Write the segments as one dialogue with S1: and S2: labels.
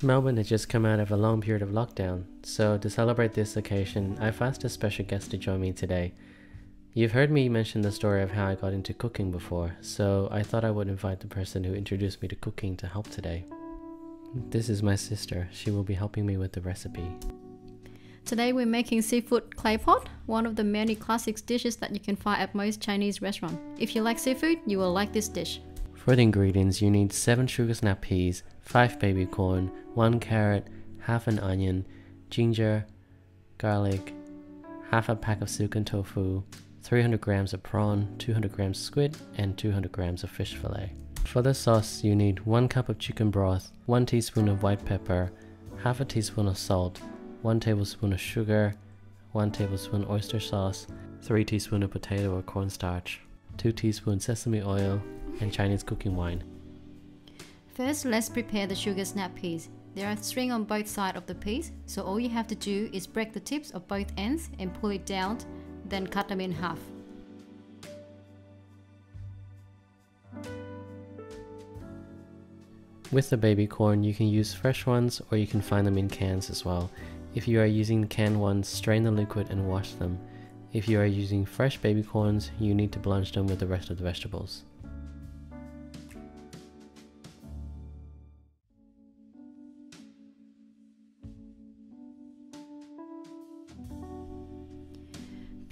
S1: Melbourne had just come out of a long period of lockdown, so to celebrate this occasion, I've asked a special guest to join me today. You've heard me mention the story of how I got into cooking before, so I thought I would invite the person who introduced me to cooking to help today. This is my sister. She will be helping me with the recipe.
S2: Today we're making seafood clay pot, one of the many classic dishes that you can find at most Chinese restaurants. If you like seafood, you will like this dish.
S1: For the ingredients, you need 7 sugar snap peas, 5 baby corn, 1 carrot, half an onion, ginger, garlic, half a pack of silken tofu, 300 grams of prawn, 200 grams squid, and 200 grams of fish fillet. For the sauce, you need 1 cup of chicken broth, 1 teaspoon of white pepper, half a teaspoon of salt, 1 tablespoon of sugar, 1 tablespoon oyster sauce, 3 teaspoon of potato or cornstarch, 2 teaspoons sesame oil, and Chinese cooking wine.
S2: First, let's prepare the sugar snap peas. There are string on both sides of the peas, so all you have to do is break the tips of both ends and pull it down, then cut them in half.
S1: With the baby corn, you can use fresh ones or you can find them in cans as well. If you are using canned ones, strain the liquid and wash them. If you are using fresh baby corns, you need to blanch them with the rest of the vegetables.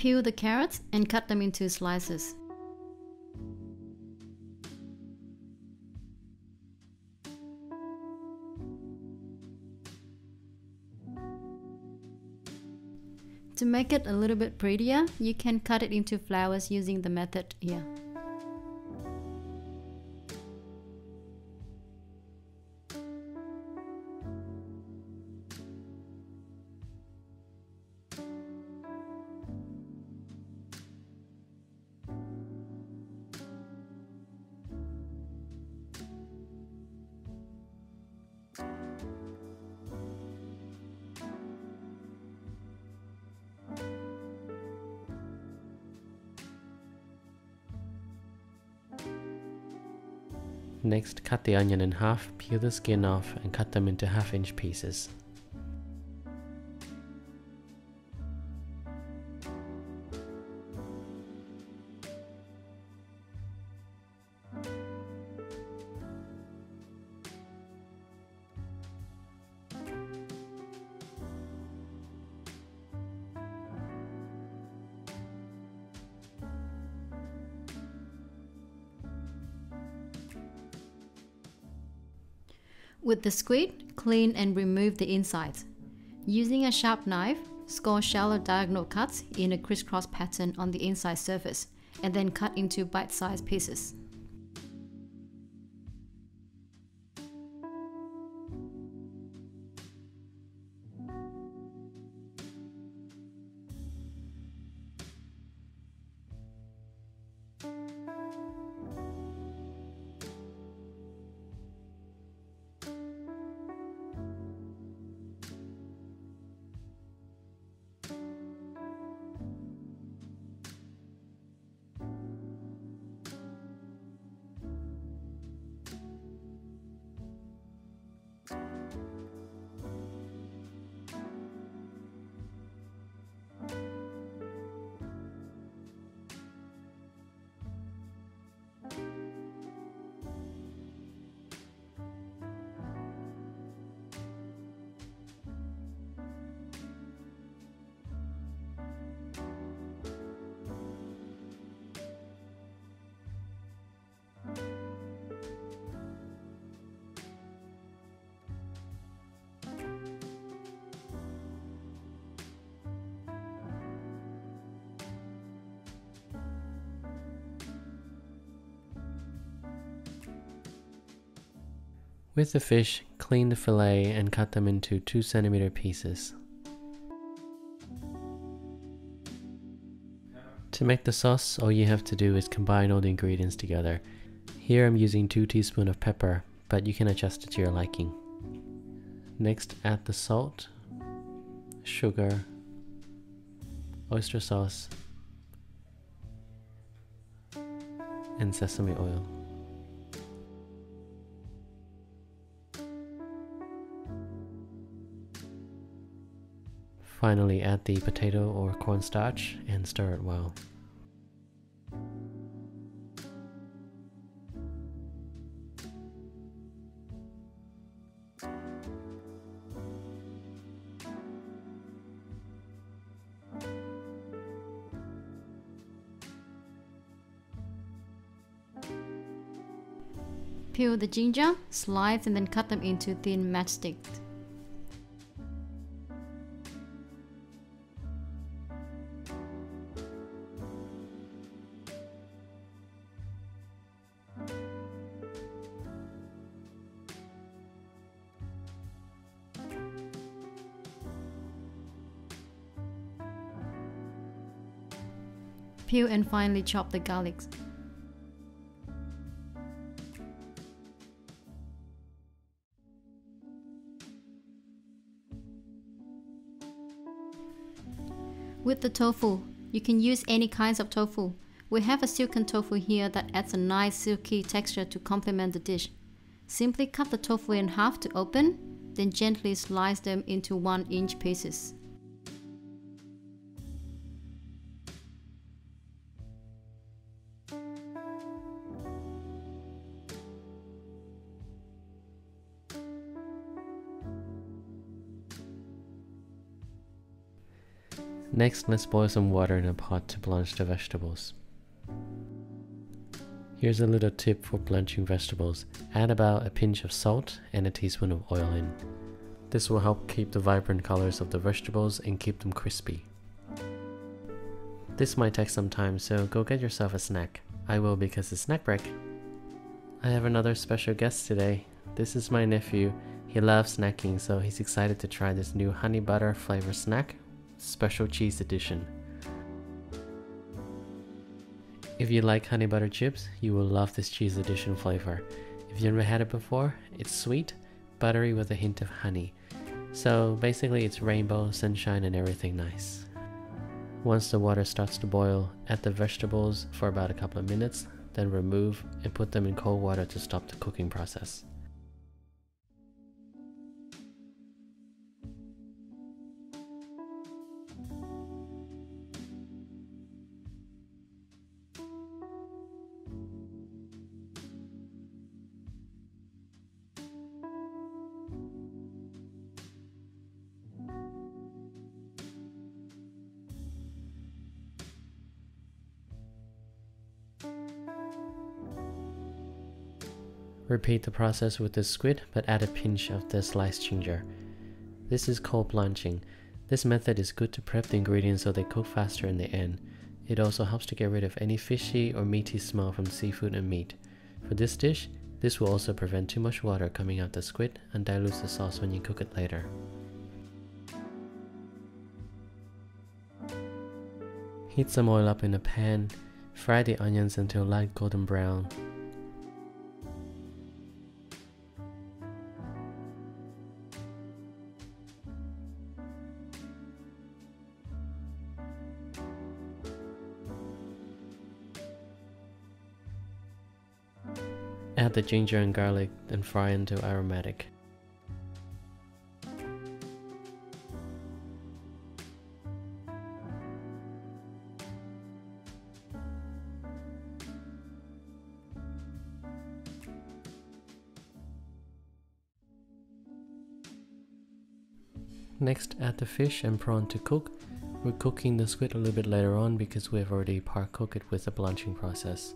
S2: Peel the carrots and cut them into slices. To make it a little bit prettier, you can cut it into flowers using the method here.
S1: Next, cut the onion in half, peel the skin off, and cut them into half inch pieces.
S2: With the squid, clean and remove the insides. Using a sharp knife, score shallow diagonal cuts in a crisscross pattern on the inside surface, and then cut into bite-sized pieces.
S1: With the fish, clean the fillet and cut them into 2 centimeter pieces. To make the sauce, all you have to do is combine all the ingredients together. Here I'm using 2 teaspoons of pepper, but you can adjust it to your liking. Next add the salt, sugar, oyster sauce, and sesame oil. Finally, add the potato or cornstarch and stir it well.
S2: Peel the ginger, slice and then cut them into thin matchsticks. Peel and finely chop the garlics. With the tofu, you can use any kinds of tofu. We have a silken tofu here that adds a nice silky texture to complement the dish. Simply cut the tofu in half to open, then gently slice them into 1 inch pieces.
S1: Next, let's boil some water in a pot to blanch the vegetables. Here's a little tip for blanching vegetables. Add about a pinch of salt and a teaspoon of oil in. This will help keep the vibrant colors of the vegetables and keep them crispy. This might take some time, so go get yourself a snack. I will because it's snack break. I have another special guest today. This is my nephew. He loves snacking, so he's excited to try this new honey butter flavor snack special cheese edition. If you like honey butter chips, you will love this cheese edition flavor. If you've never had it before, it's sweet, buttery with a hint of honey. So basically it's rainbow, sunshine and everything nice. Once the water starts to boil, add the vegetables for about a couple of minutes, then remove and put them in cold water to stop the cooking process. Repeat the process with the squid, but add a pinch of the sliced ginger. This is called blanching. This method is good to prep the ingredients so they cook faster in the end. It also helps to get rid of any fishy or meaty smell from seafood and meat. For this dish, this will also prevent too much water coming out the squid and dilutes the sauce when you cook it later. Heat some oil up in a pan, fry the onions until light golden brown, the ginger and garlic and fry until aromatic. Next, add the fish and prawn to cook. We're cooking the squid a little bit later on because we've already par cooked it with the blanching process.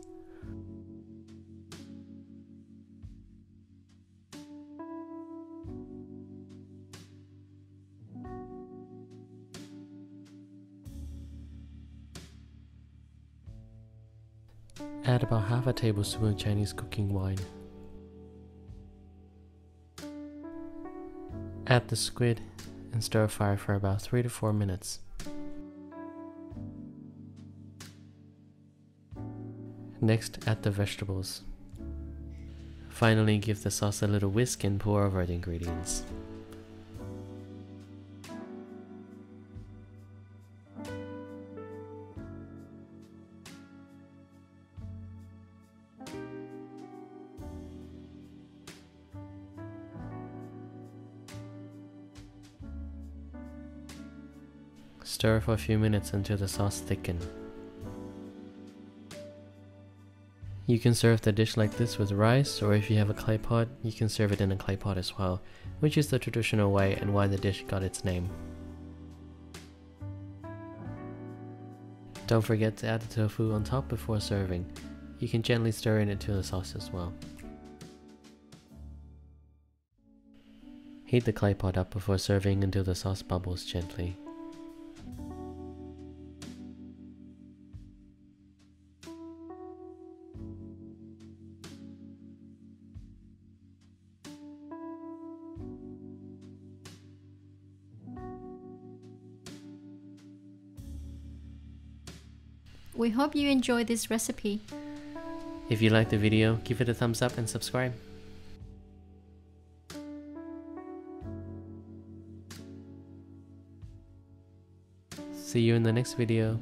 S1: About half a tablespoon of Chinese cooking wine. Add the squid and stir fry for about 3 to 4 minutes. Next, add the vegetables. Finally, give the sauce a little whisk and pour over the ingredients. Stir for a few minutes until the sauce thickens. You can serve the dish like this with rice, or if you have a clay pot, you can serve it in a clay pot as well, which is the traditional way and why the dish got its name. Don't forget to add the tofu on top before serving. You can gently stir in into the sauce as well. Heat the clay pot up before serving until the sauce bubbles gently.
S2: We hope you enjoy this recipe.
S1: If you liked the video, give it a thumbs up and subscribe. See you in the next video.